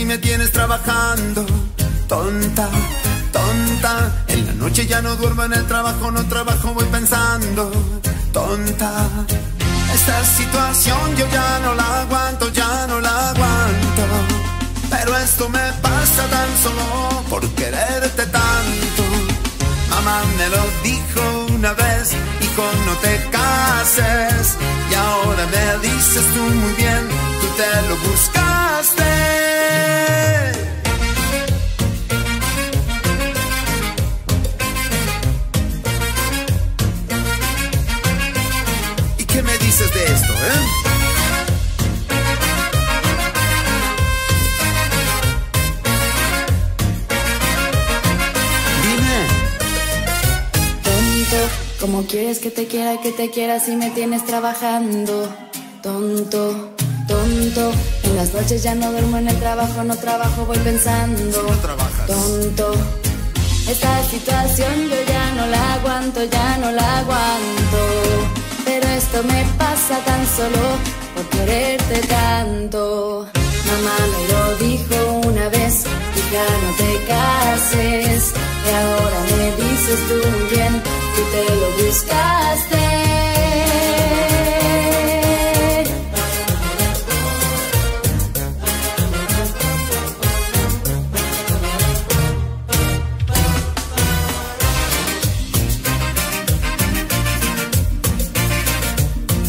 Si me tienes trabajando? Tonta, tonta, en la noche ya no duermo en el trabajo, no trabajo, voy pensando. Tonta, esta situación yo ya no la aguanto, ya no la aguanto. Pero esto me pasa tan solo por quererte tanto. Mamá me lo dijo una vez, hijo no te cases. Y ahora me dices tú muy bien, tú te lo buscaste. ¿Cómo quieres que te quiera, que te quiera si me tienes trabajando? Tonto, tonto, en las noches ya no duermo en el trabajo, no trabajo, voy pensando. no trabajas. Tonto, esta situación yo ya no la aguanto, ya no la aguanto. Pero esto me pasa tan solo por quererte tanto. Mamá me lo dijo una vez, hija no te cases. Y ahora me dices tú bien, tú te lo buscaste.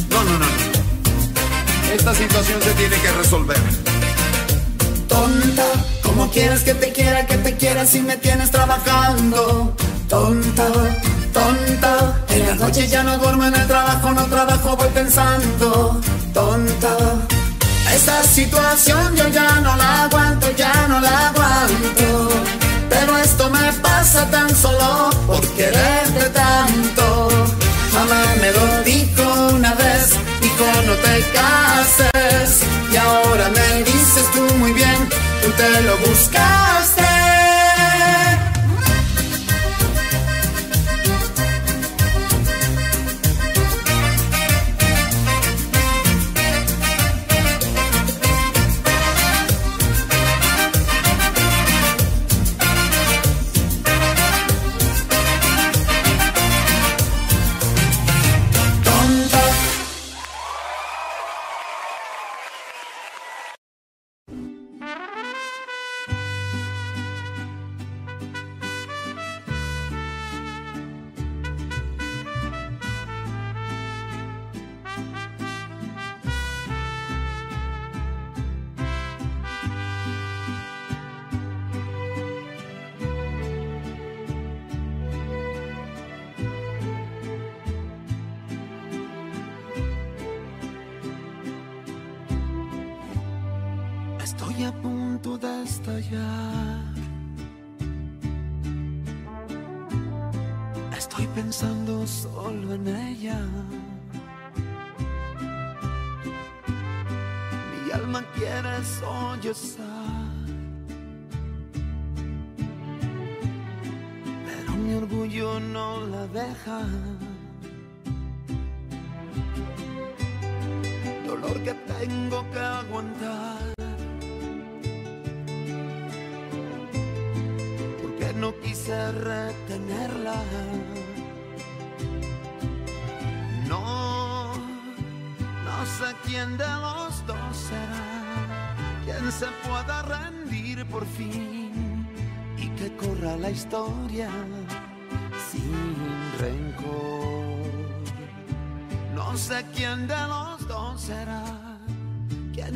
No, no, no. Esta situación se tiene que resolver. Tonta, ¿cómo quieres que te quiera, que te quiera si me tienes trabajando? Tonta, tonta, en las noches ya no duermo en el trabajo, no trabajo, voy pensando. Tonta, esta situación yo ya no la aguanto, ya no la aguanto. Pero esto me pasa tan solo por quererte tanto. Mamá me lo dijo una vez, hijo no te cases. Y ahora me dices tú muy bien, tú te lo buscaste.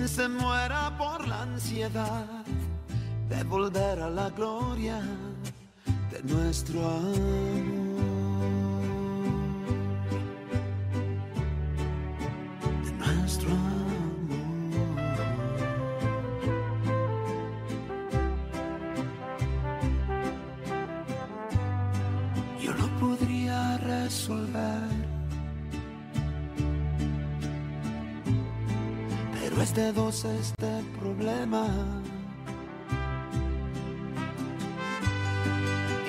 Se muera por la ansiedad de volver a la gloria de nuestro amor. De este problema.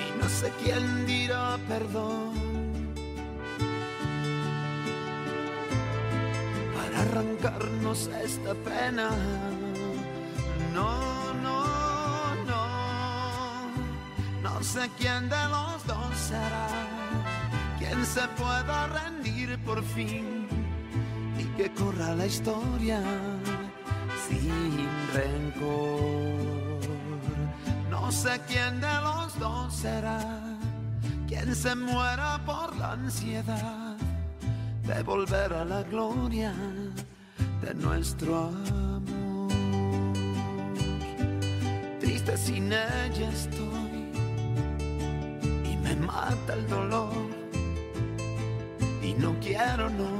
Y no sé quién dirá perdón. Para arrancarnos esta pena. No, no, no. No sé quién de los dos será. Quien se pueda rendir por fin y que corra la historia rencor. No sé quién de los dos será quien se muera por la ansiedad de volver a la gloria de nuestro amor. Triste sin ella estoy y me mata el dolor y no quiero, no,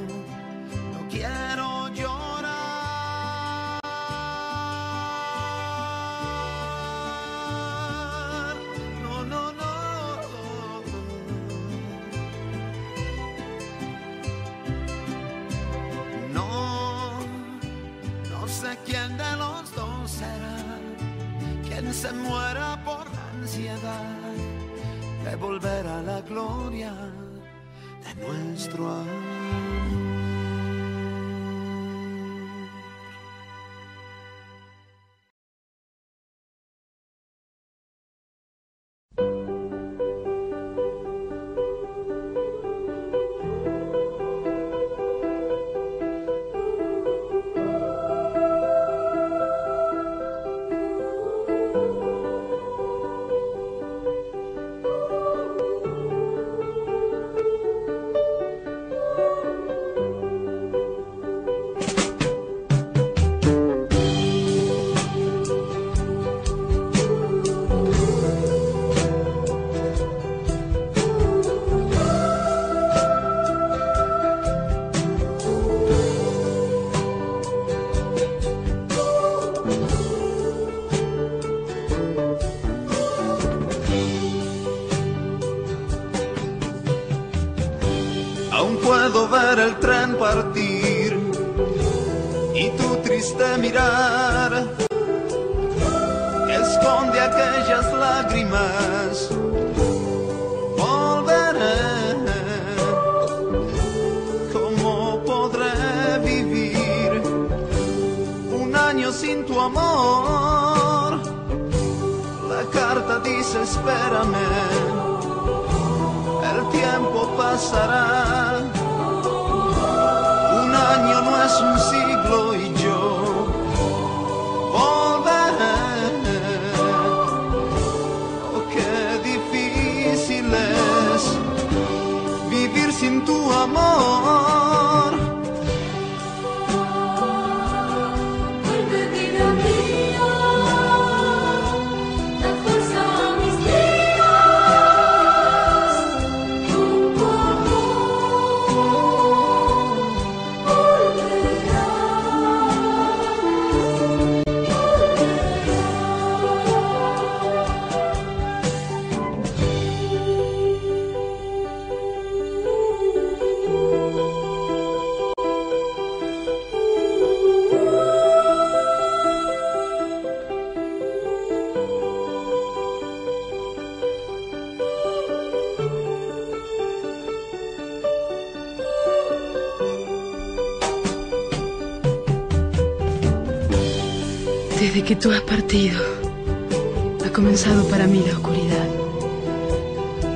ha comenzado para mí la oscuridad.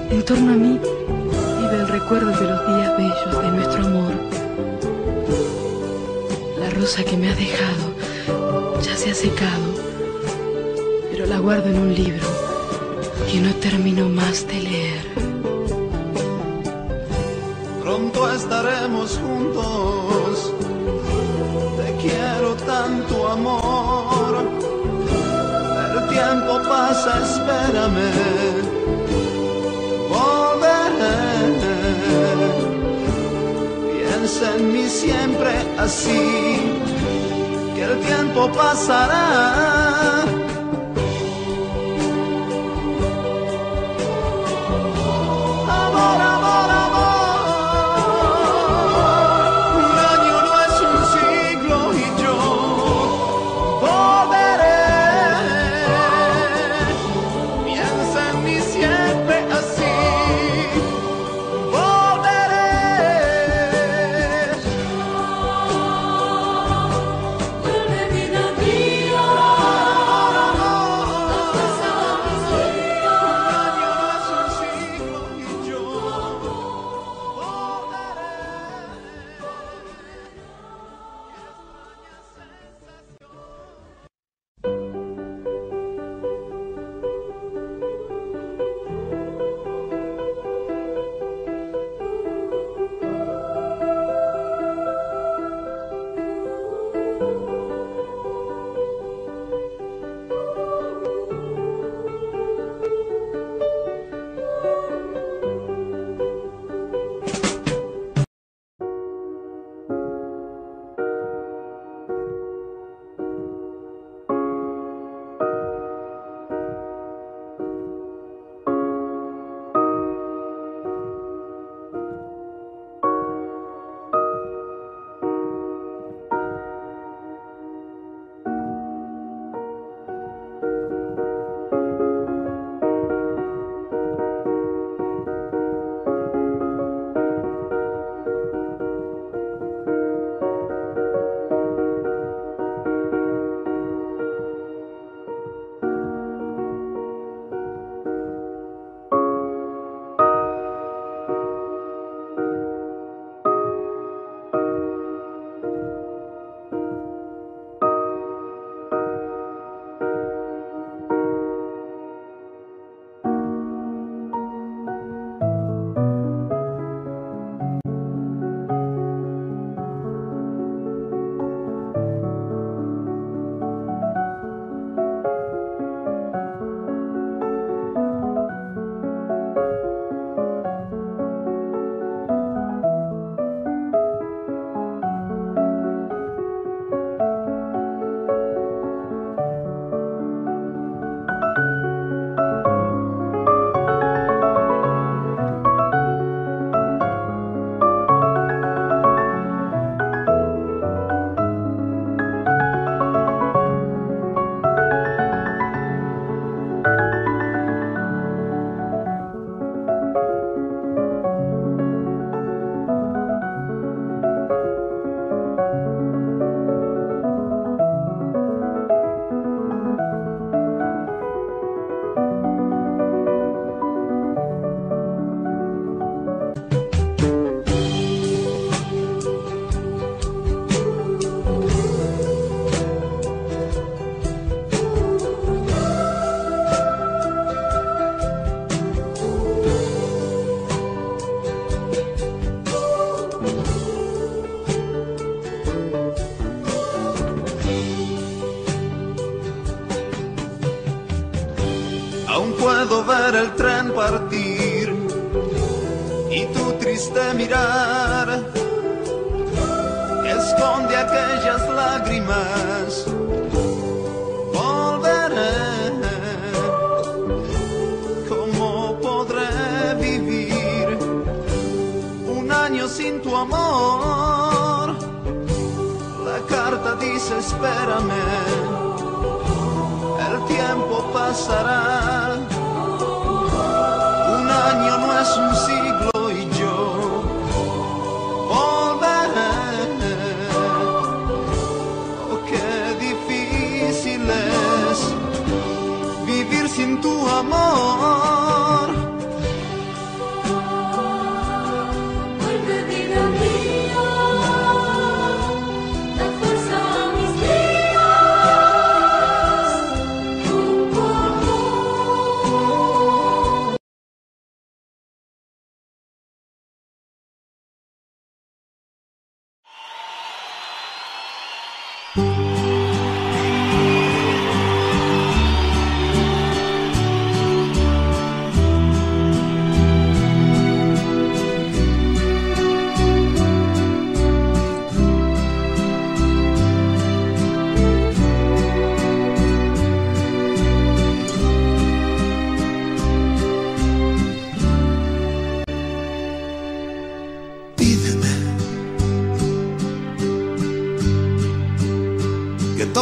En torno a mí vive el recuerdo de los días bellos de nuestro amor. La rosa que me has dejado ya se ha secado, pero la guardo en un libro que no termino más de leer. Pronto estaremos juntos. Te quiero tanto amor tiempo pasa, espérame. Volveré. Piensa en mí siempre así, que el tiempo pasará.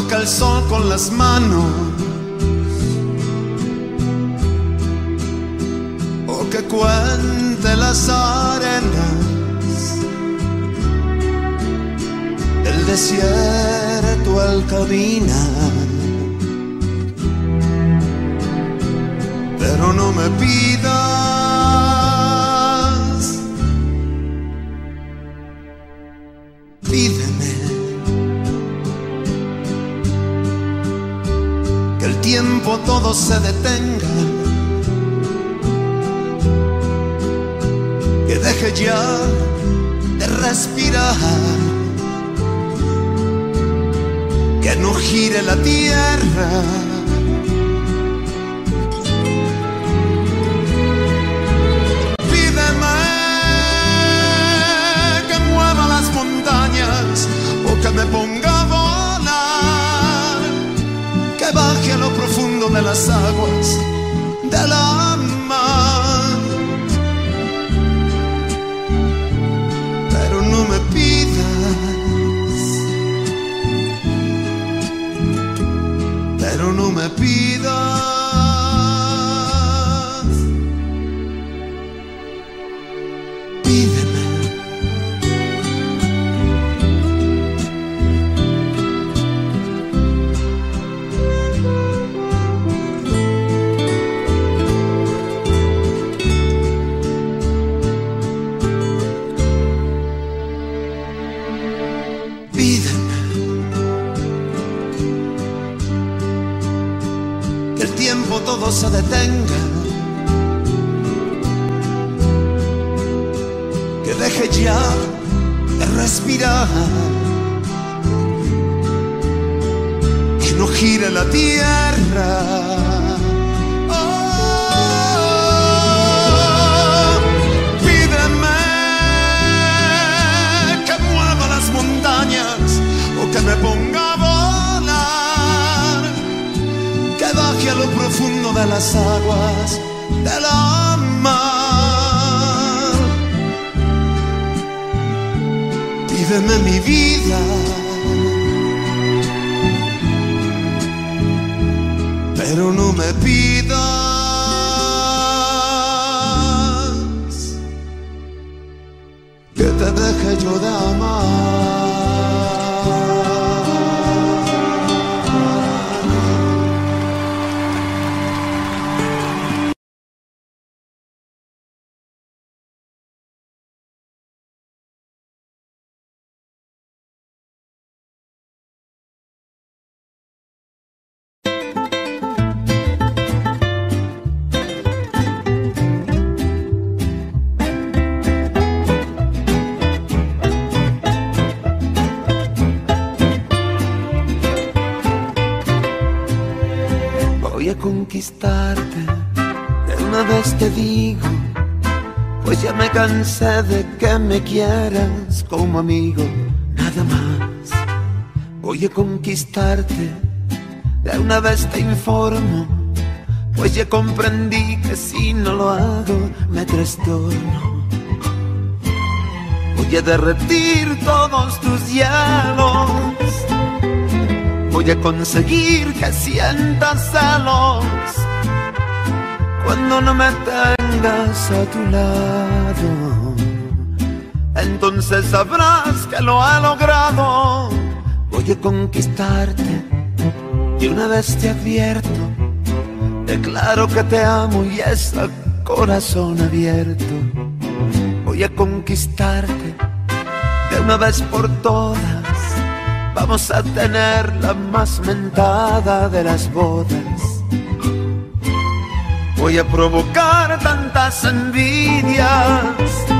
Toca el sol con las manos o que cuente las arenas del desierto al caminar. Pero no me pidas, tierra. Que no gire la tierra. Oh, que me ponga a volar, que baje a lo profundo de las aguas de la Pídeme mi vida. Pero no me pidas cansé de que me quieras como amigo, nada más. Voy a conquistarte, de una vez te informo, pues ya comprendí que si no lo hago me trastorno. Voy a derretir todos tus hielos Voy a conseguir que sientas celos cuando no me a tu lado. Entonces sabrás que lo he logrado. Voy a conquistarte y una vez te advierto. Declaro que te amo y es a corazón abierto. Voy a conquistarte de una vez por todas vamos a tener la más mentada de las bodas. Voy a provocar tantas envidias.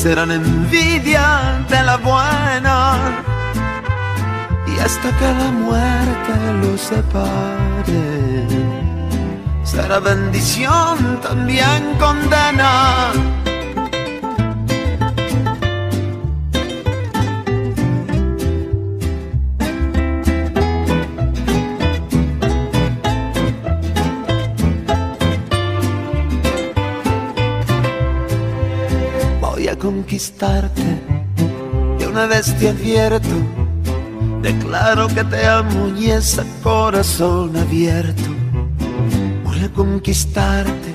Serán envidia de la buena. Y hasta que la muerte los separe será bendición también condena conquistarte. De una vez te advierto declaro que te amo y ese corazón abierto. Voy a conquistarte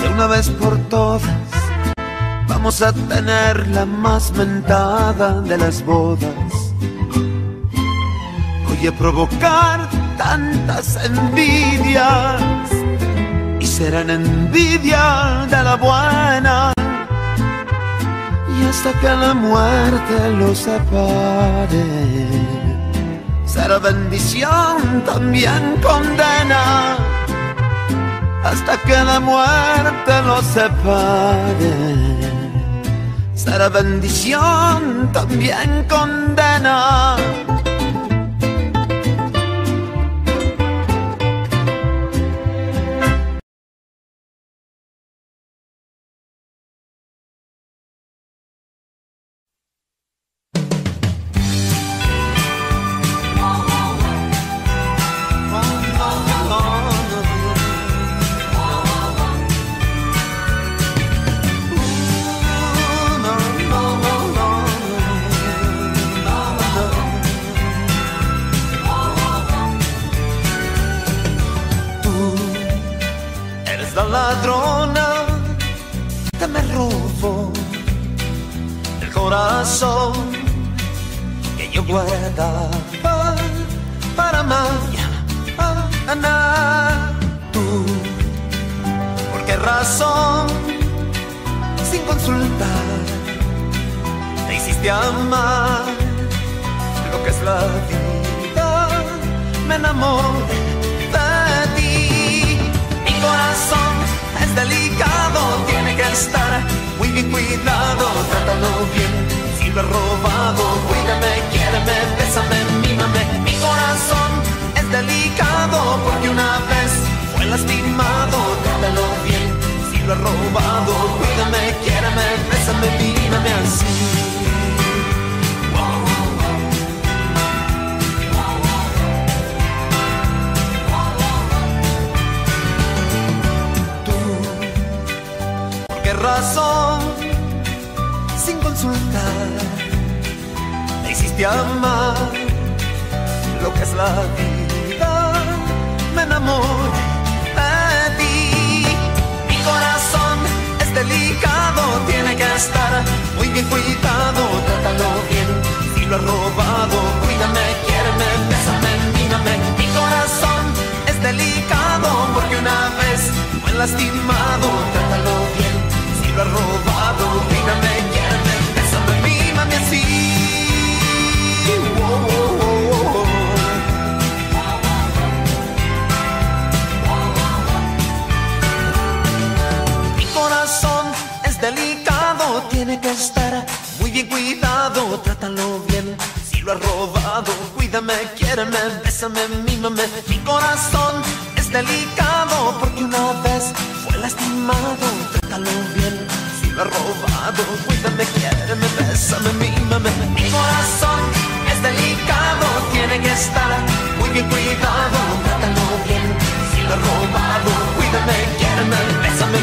de una vez por todas. Vamos a tener la más mentada de las bodas. Voy a provocar tantas envidias y serán envidia de la buena hasta que la muerte los separe. Será bendición también condena hasta que la muerte los separe. Será bendición también condena hiciste amar lo que es la vida. Me enamoré de ti. Mi corazón es delicado, tiene que estar muy bien cuidado. Trátalo bien, si lo he robado, cuídame, quiéreme, bésame, mírame. Mi corazón es delicado porque una vez fue lastimado. Trátalo bien, si lo he robado, cuídame, quiéreme, bésame, mírame así. Mi corazón es delicado, tiene que estar muy bien cuidado. Trátalo bien, si lo has robado, cuídame, quiéreme, bésame, mímame. Mi corazón es delicado porque una vez fue lastimado. Trátalo bien, si lo has robado, cuídame, quiéreme, bésame, mímame. Mi corazón tiene que estar muy bien cuidado. Trátalo bien, si lo has robado, cuídame, quiéreme, bésame,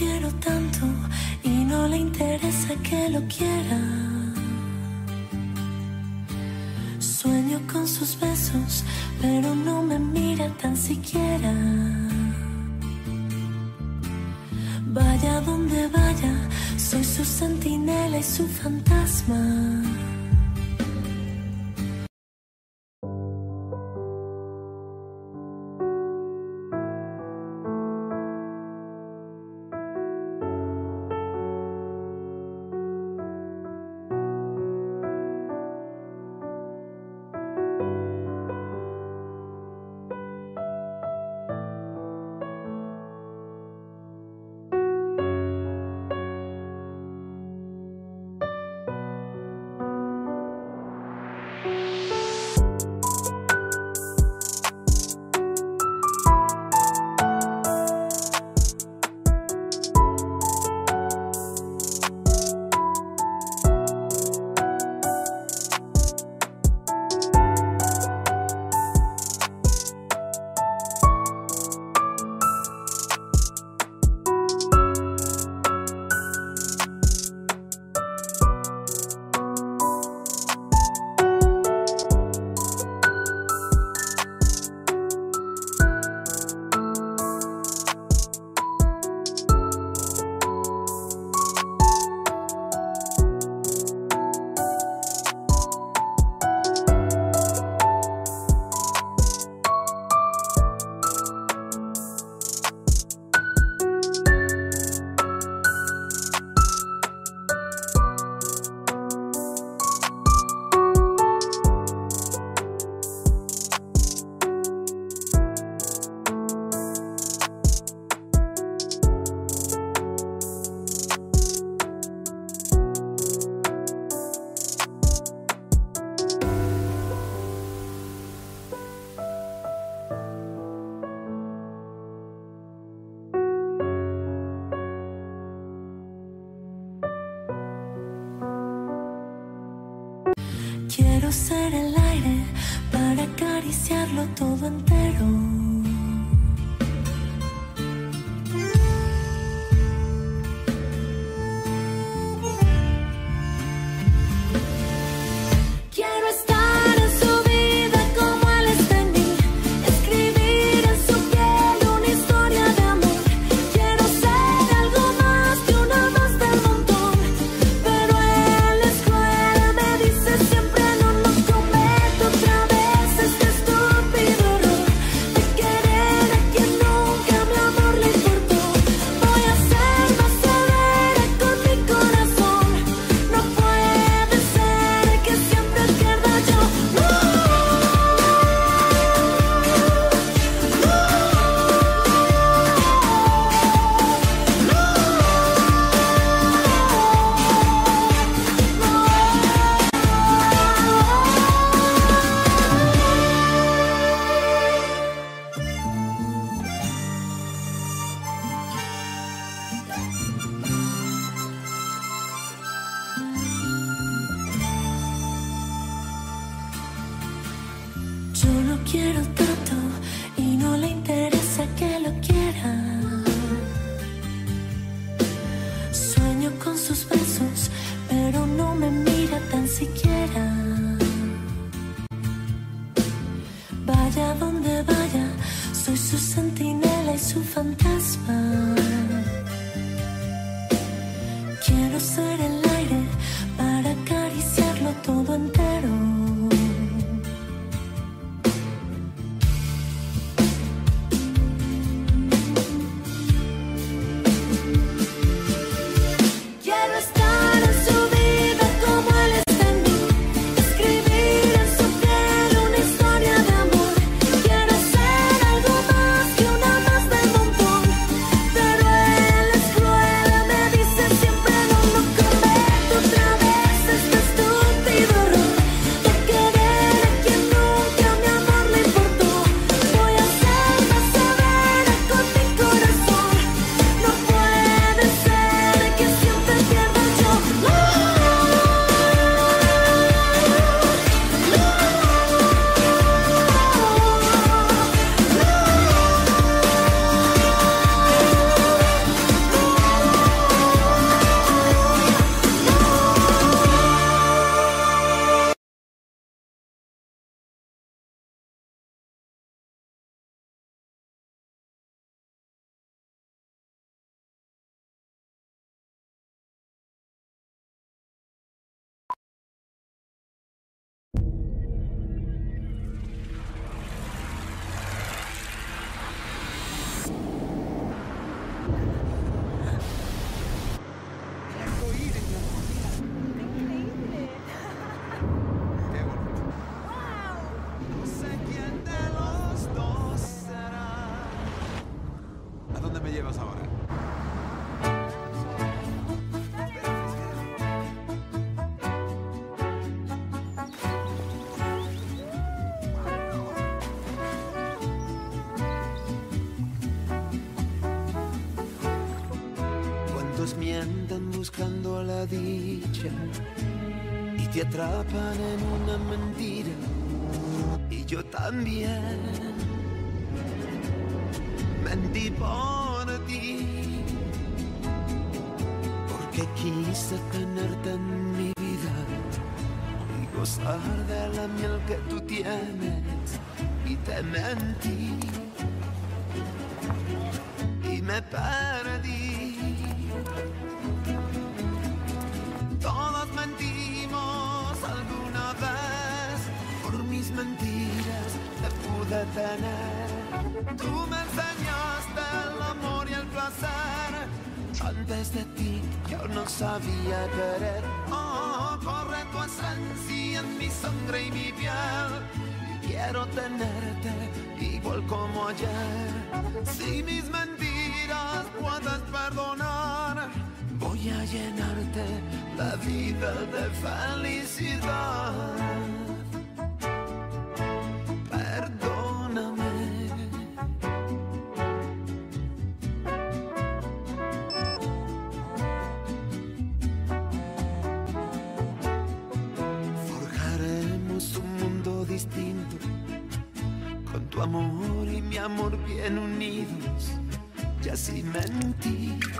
quiero tanto y no le interesa que lo quiera. Sueño con sus besos, pero no me mira tan siquiera. Vaya donde vaya, soy su centinela y su fantasma. el aire para acariciarlo todo entero. atrapan en una mentira y yo también. Mentí por ti porque quise tenerte en mi vida y gozar de la miel que tú tienes y te mentí. Y me perdí Tú me enseñaste el amor y el placer. Tal vez de ti yo no sabía querer. Oh, corre tu esencia en mi sangre y mi piel. Quiero tenerte igual como ayer. Si mis mentiras puedes perdonar, voy a llenarte la vida de felicidad. Amor y mi amor bien unidos, ya sin mentir.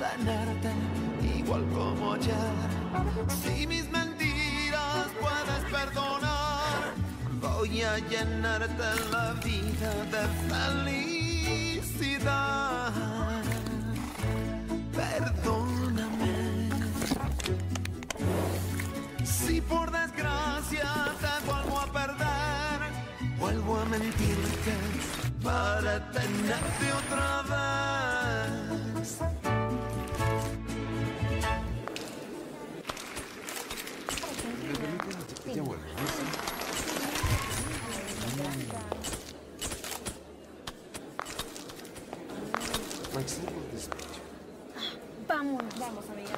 sanarte igual como ayer. Si mis mentiras puedes perdonar, voy a llenarte la vida de felicidad. Perdóname. Si por desgracia te vuelvo a perder, vuelvo a mentirte para tenerte otra vez. vamos, amigos.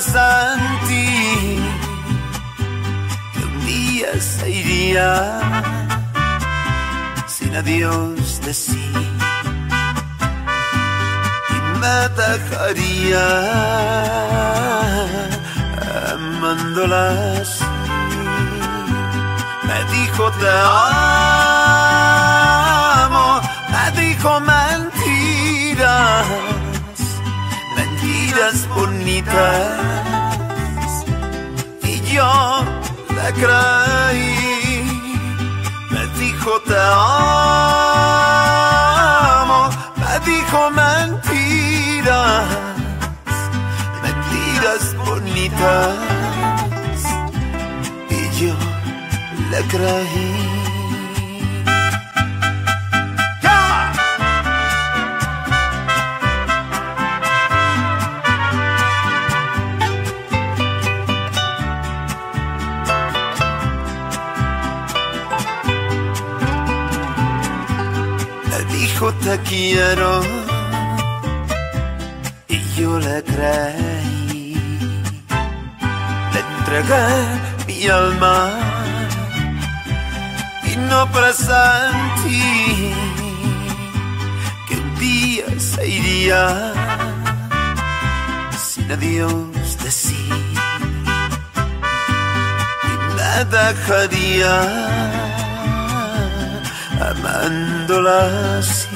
Santi, que un día se iría sin adiós de sí y me atajaría amándola así. Me dijo te amo, me dijo mentiras, mentiras bonitas. le creí, me dijo te amo, me dijo mentiras, mentiras bonitas, y yo le creí. te quiero y yo le creí. Le entregué mi alma y no presentí que un día se iría sin adiós de sí y me dejaría amándola así.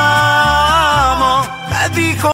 amo. E dico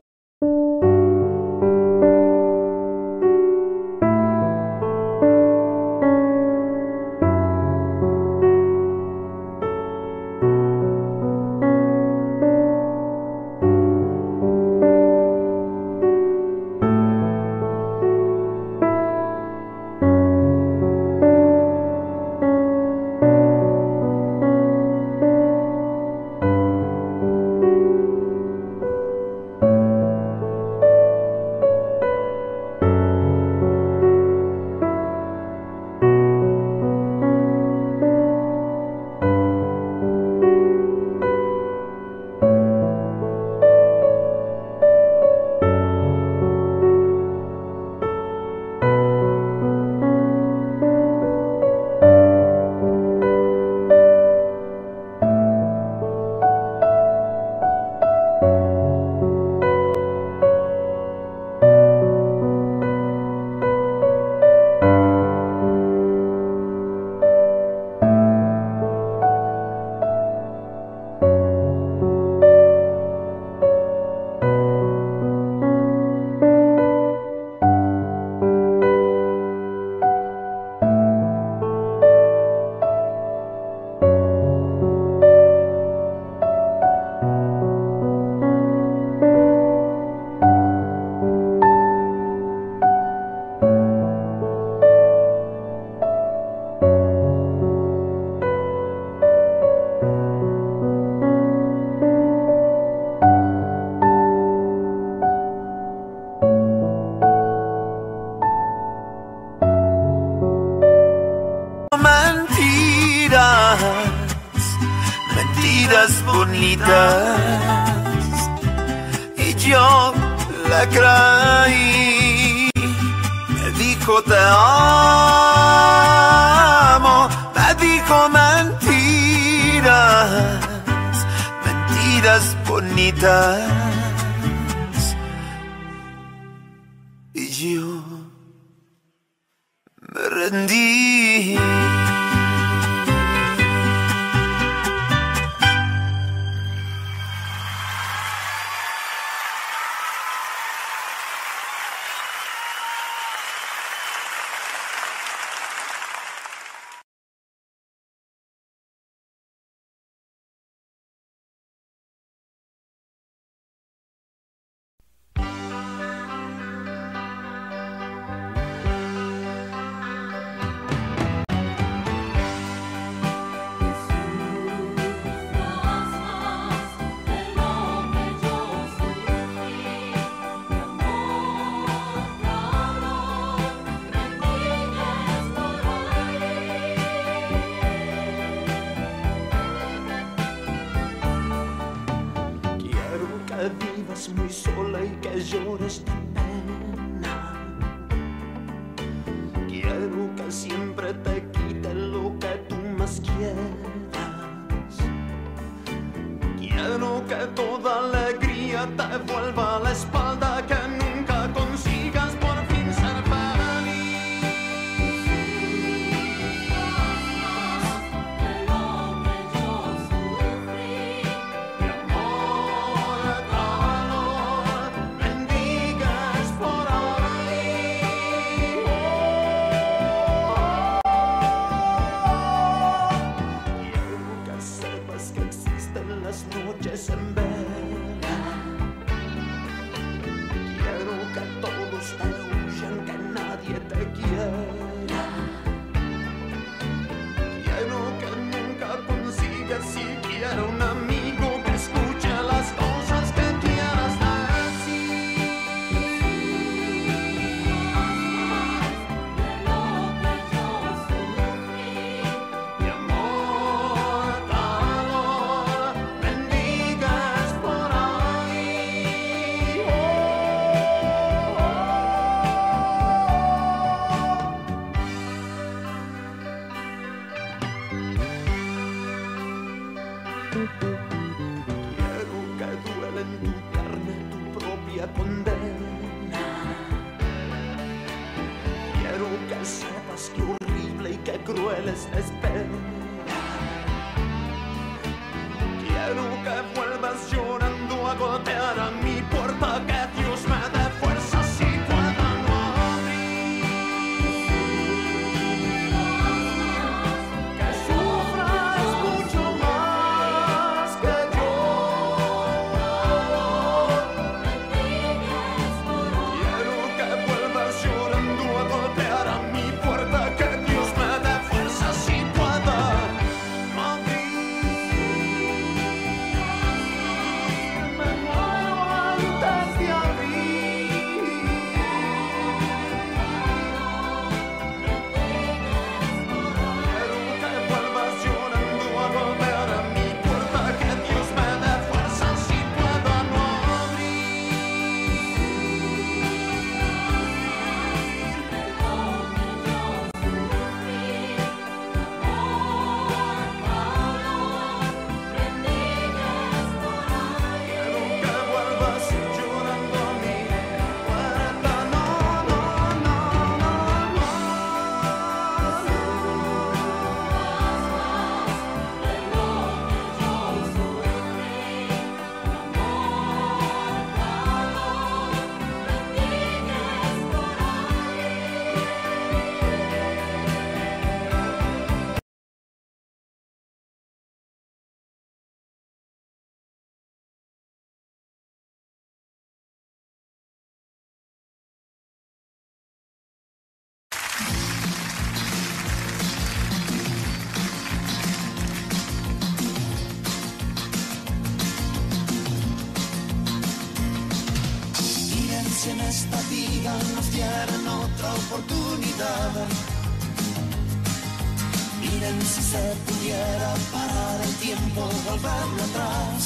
se pudiera parar el tiempo, volverlo atrás.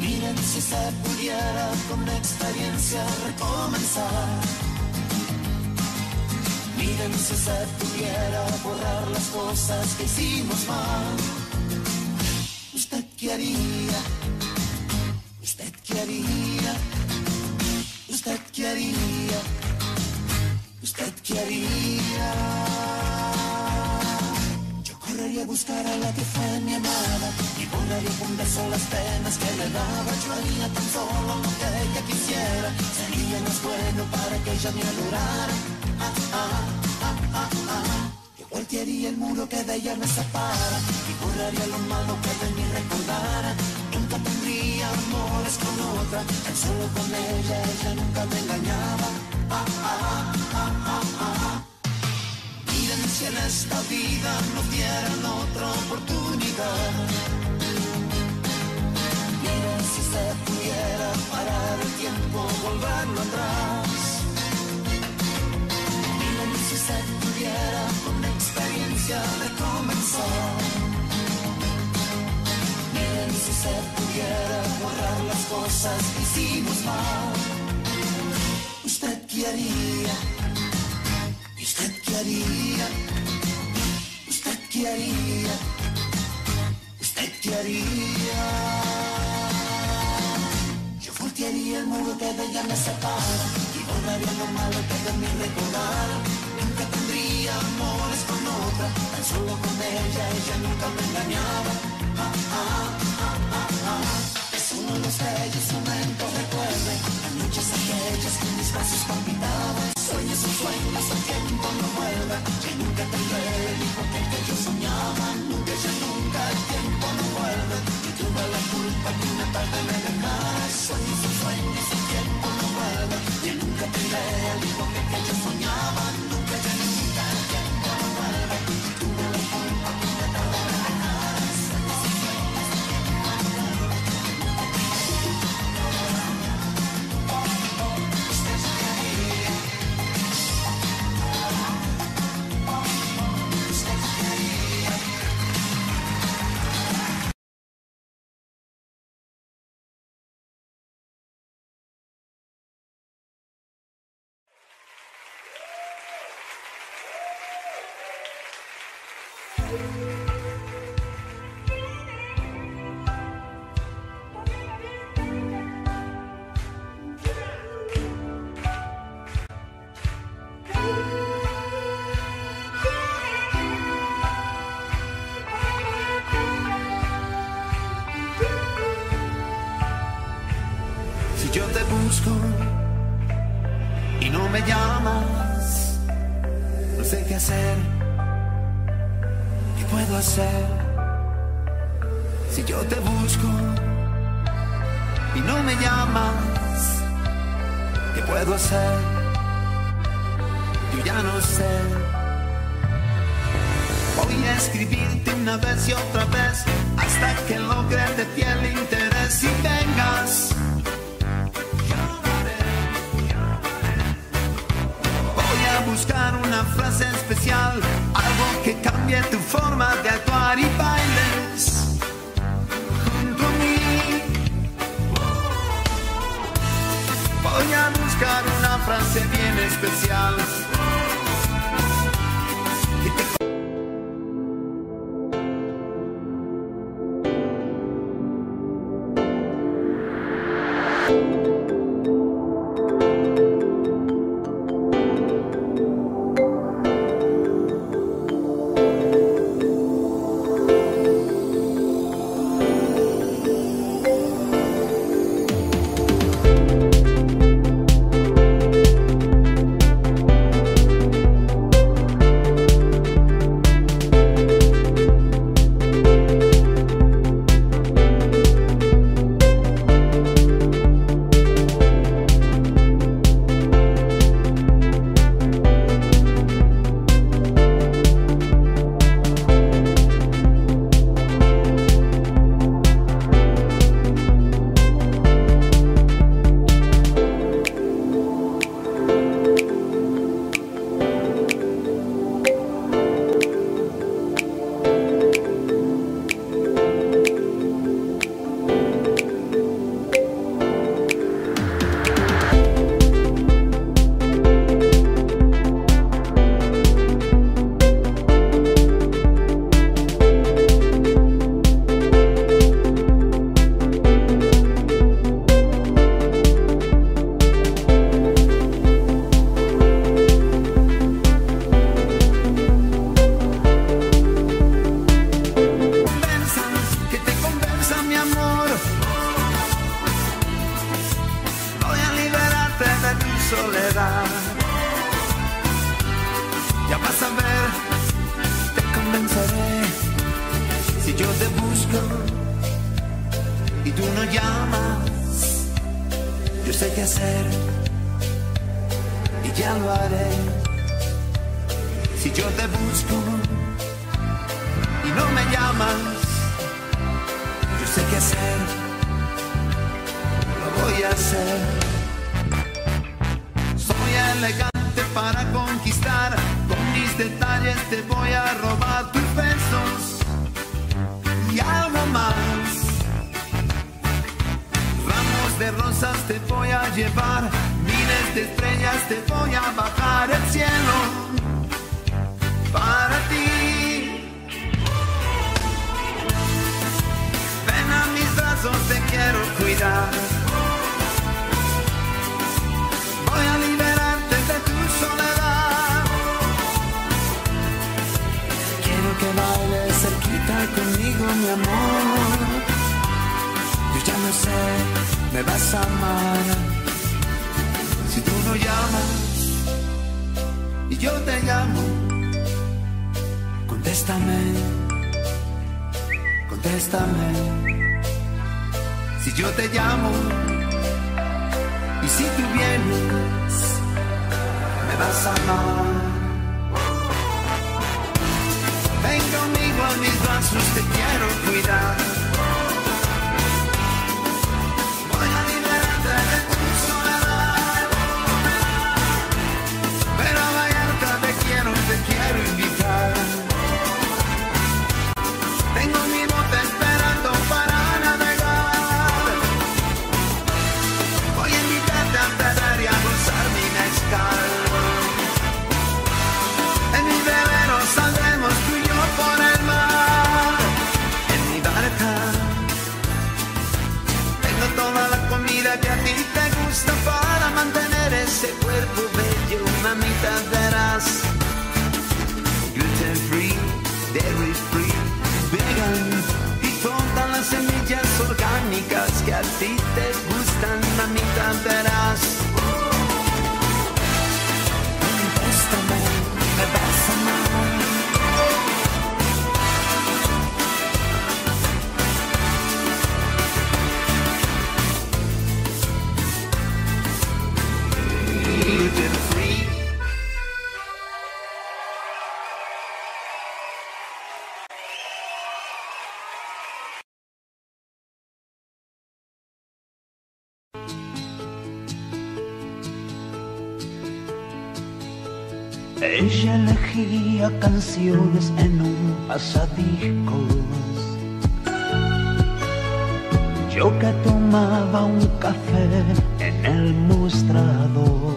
Miren si se pudiera con experiencia recomenzar. Miren si se pudiera borrar las cosas que hicimos mal. ¿Usted qué haría? ¿Usted qué haría? ¿Usted qué haría? ¿Usted qué haría? A buscar a la que fue mi amada y borraría con beso las penas que le daba. Yo haría tan solo lo que ella quisiera. Sería más bueno para que ella me adorara. Ah, ah, ah, ah, ah. Yo voltearía el muro que de ella me separa y borraría lo malo que de mí recordara. Nunca tendría amores con otra, tan solo con ella, ella nunca me engañaba. Si en esta vida nos dieran otra oportunidad. Miren si se pudiera parar el tiempo, volverlo atrás. Miren si se pudiera con experiencia recomenzar. Miren si se pudiera borrar las cosas que hicimos mal. ¿Usted usted qué haría? ¿Usted qué haría? ¿Usted qué haría? Yo voltearía el muro que de ella me separa y borraría lo malo que de mí recordara. Nunca tendría amores con otra, tan solo con ella, ella nunca me engañaba. Ah, ah, ah, uno de los bellos momentos, recuerde, noches aquellas que mis brazos palpitaban. Sueños y sueños, el tiempo no vuelve, que nunca tendré el hijo que yo soñaba. Nunca, ya nunca, el tiempo no vuelve, y tuve la culpa que una tarde puedo hacer, yo ya no sé. Voy a escribirte una vez y otra vez, hasta que logre de ti el interés y vengas. Voy a buscar una frase especial, algo que cambie tu forma de actuar y para... una frase bien especial. si yo te llamo y si tú vienes, me vas a amar. Ven conmigo a mis brazos, te quiero cuidar. ese cuerpo bello, mamita, verás. Gluten free, dairy free, vegan. Y todas las semillas orgánicas que a ti te gustan, mamita, verás. Canciones en un pasadiscos. Yo que tomaba un café en el mostrador.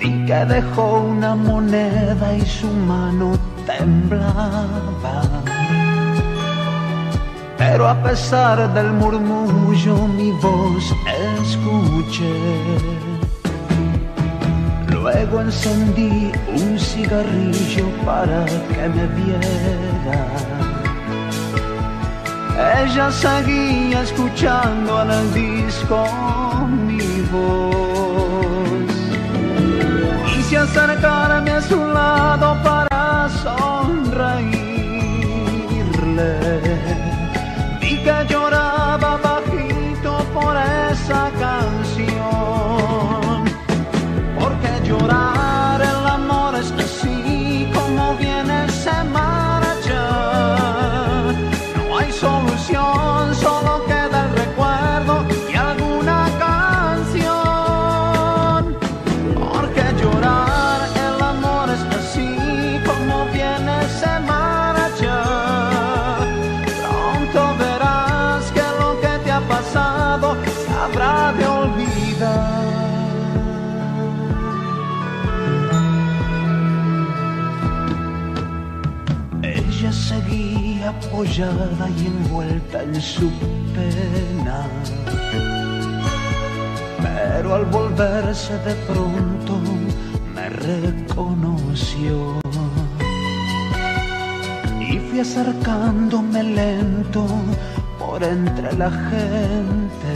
Vi que dejó una moneda y su mano temblaba. Pero a pesar del murmullo mi voz escuché. Luego encendí un cigarrillo para que me viera. Ella seguía escuchando en el disco mi voz. Quise acercarme a su lado para sonreírle. Y envuelta en su pena. Pero al volverse de pronto me reconoció. Y fui acercándome lento por entre la gente.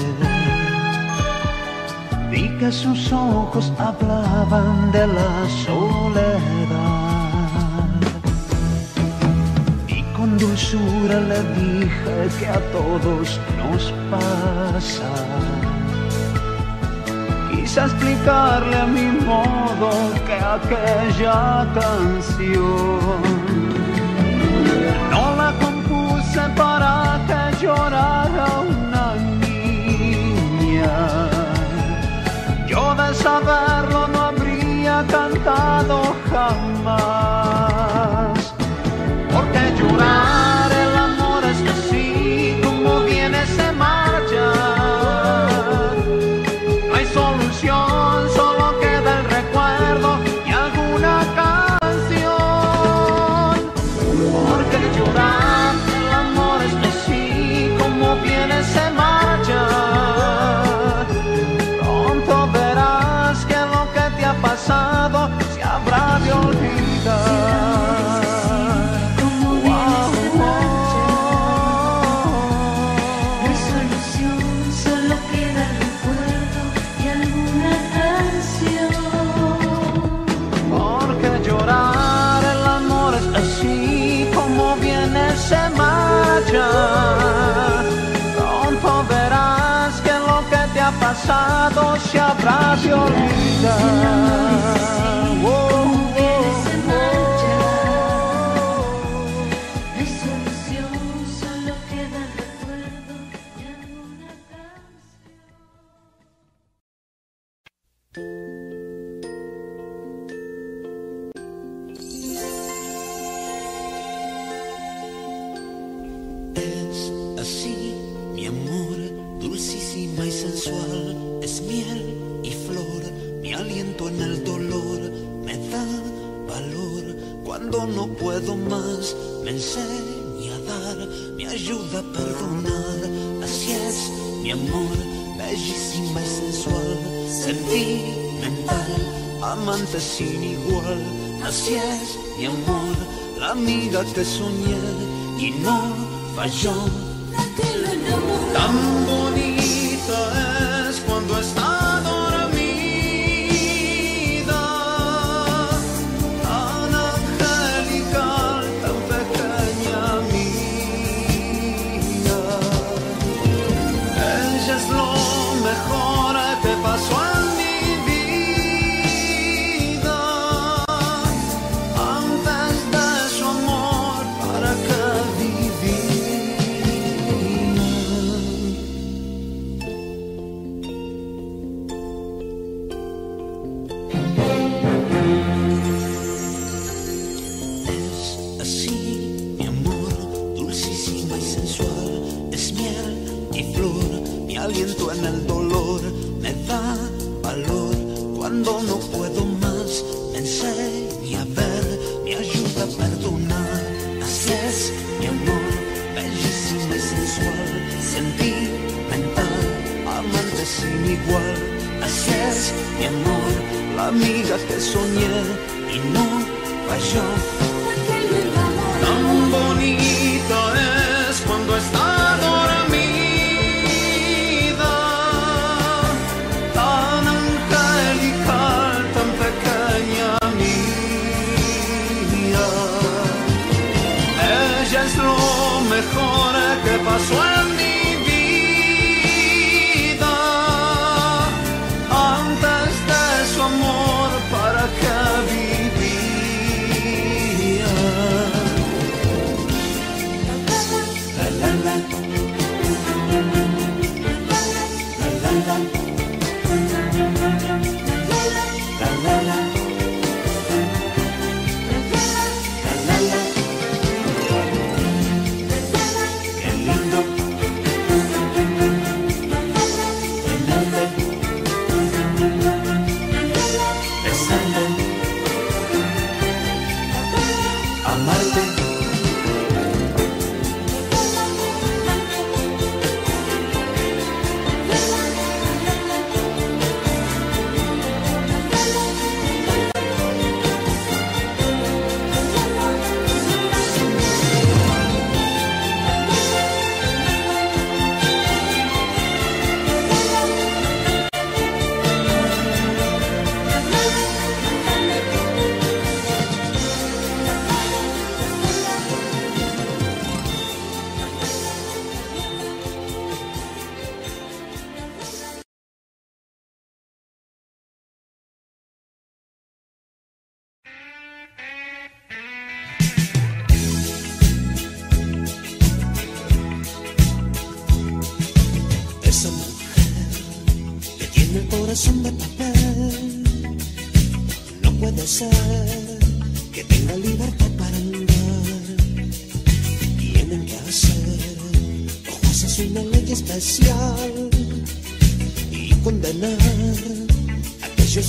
Vi que sus ojos hablaban de la soledad. Dulzura le dije que a todos nos pasa. Quise explicarle a mi modo que aquella canción no la compuse para que llorara una niña. Yo de saberlo no habría cantado jamás. Porque llorar pasado se habrá de olvidar. Enseña a dar, me ayuda a perdonar, así es, mi amor, bellísima y sensual, sentimental, amante sin igual, así es, mi amor, la amiga que soñé y no falló. Tan bonita es igual. Así es, mi amor, la amiga que soñé y no falló. Tan bonito es cuando está dormida, tan angelical, tan pequeña mía. Ella es lo mejor que pasó en mi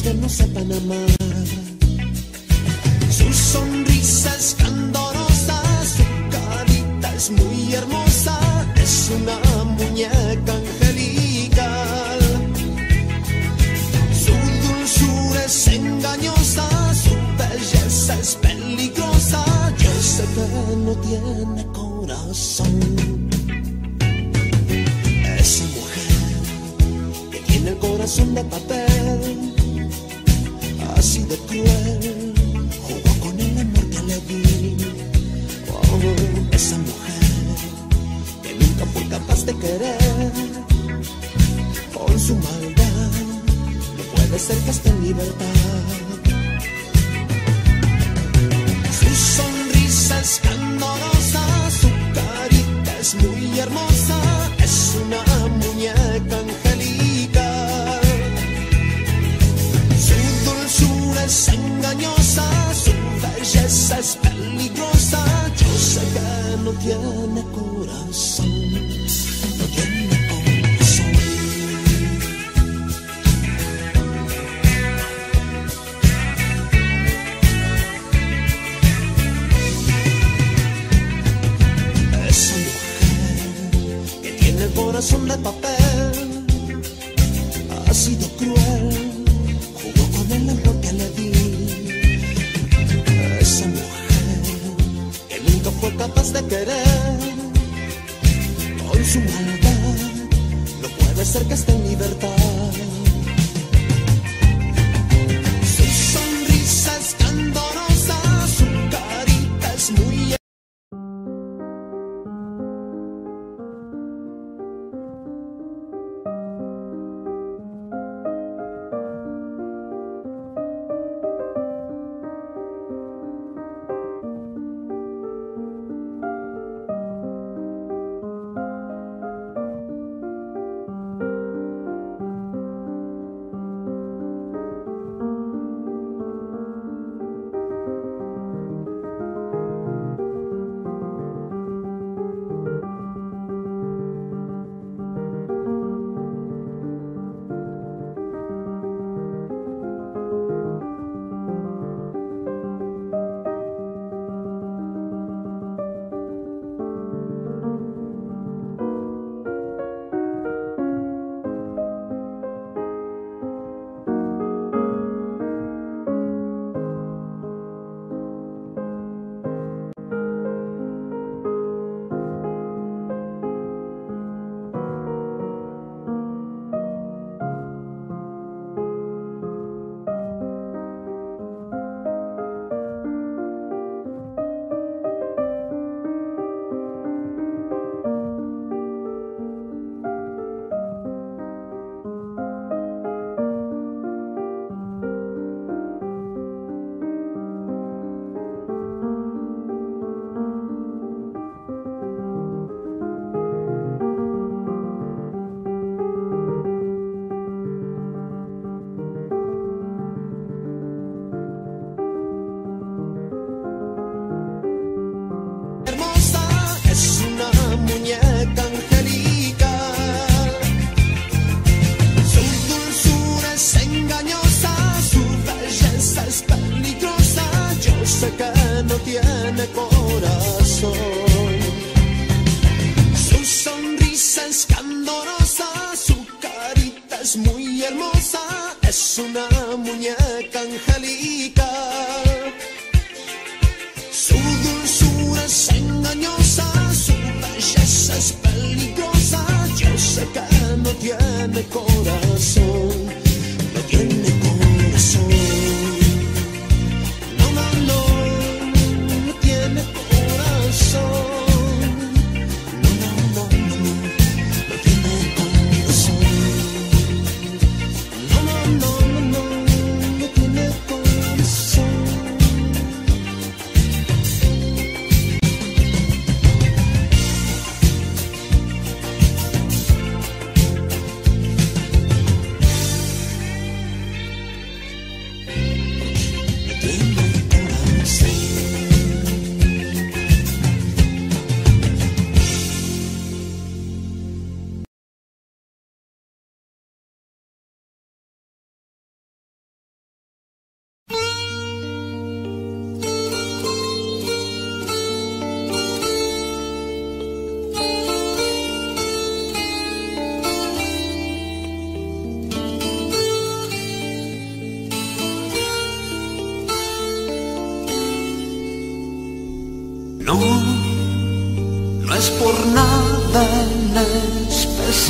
que no sepan amar. Su sonrisa es candorosa, su carita es muy hermosa, es una muñeca angelical. Su dulzura es engañosa, su belleza es peligrosa. Yo sé que no tiene corazón. Esa mujer que tiene el corazón de papel, de jugó con el amor que le di. Oh, esa mujer que nunca fue capaz de querer, con su maldad, no puede ser que esté en libertad. Es engañosa, su belleza es peligrosa. Yo sé que no tiene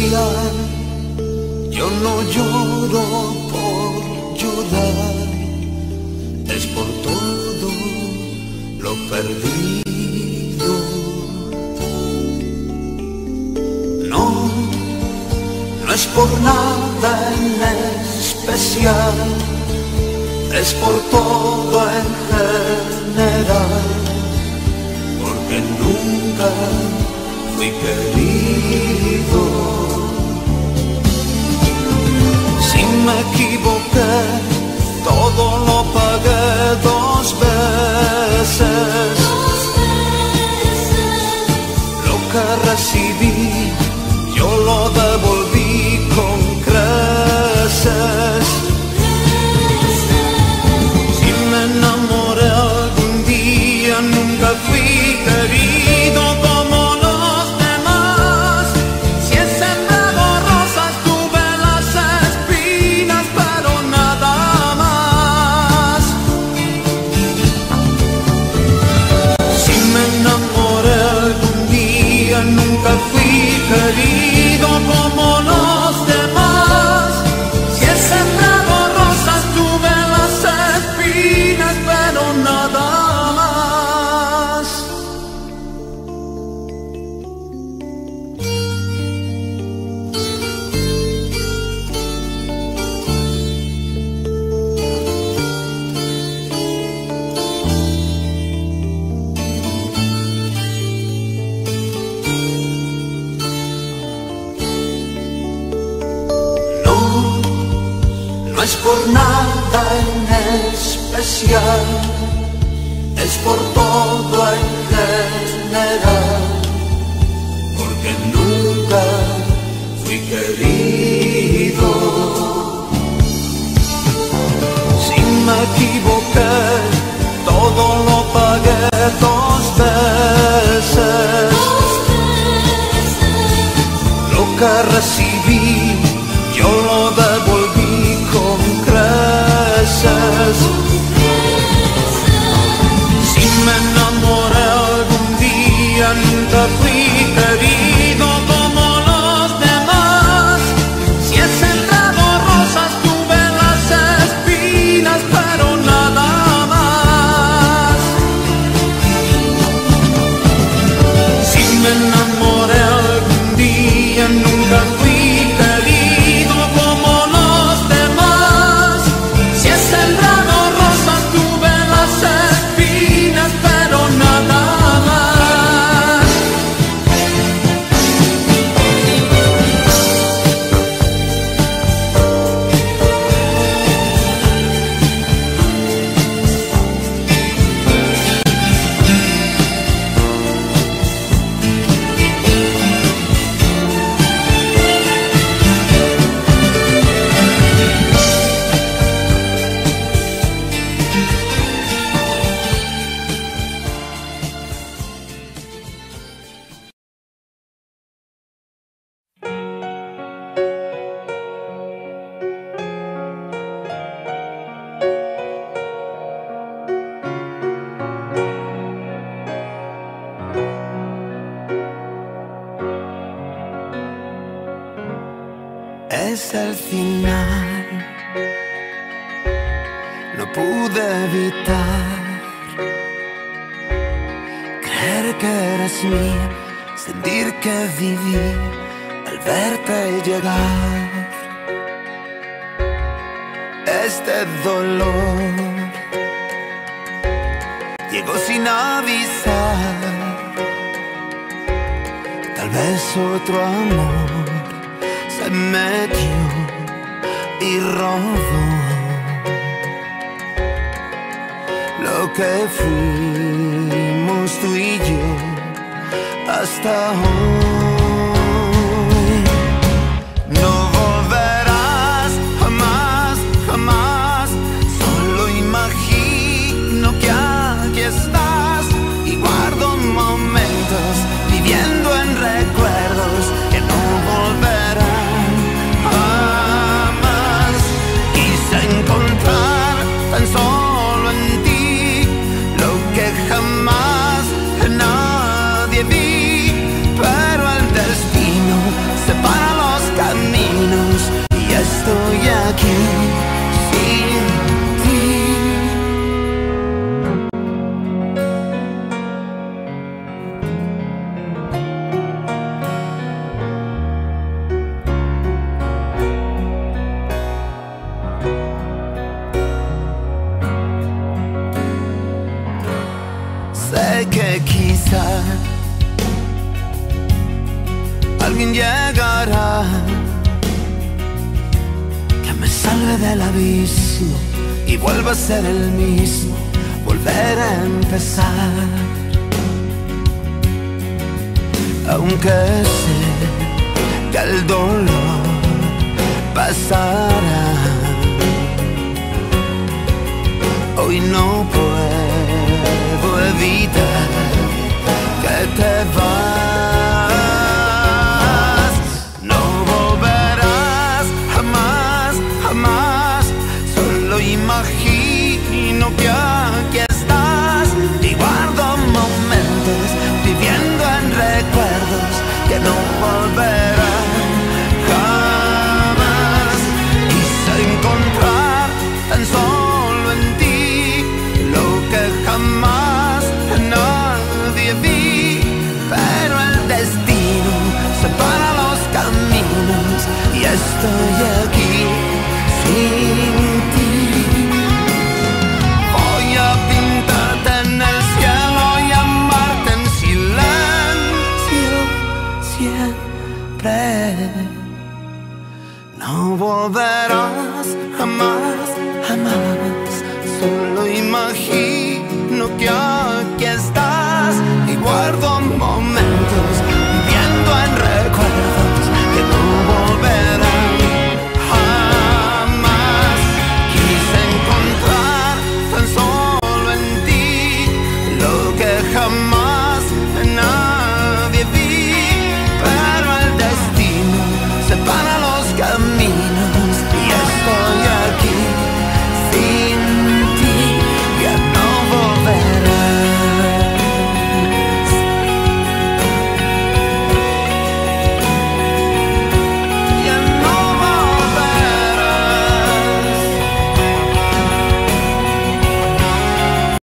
Yo no lloro por llorar, es por todo lo perdido. No, no es por nada en especial, es por todo en general, porque nunca fui querido. me equivoqué, todo lo pagué dos veces. Especial, Si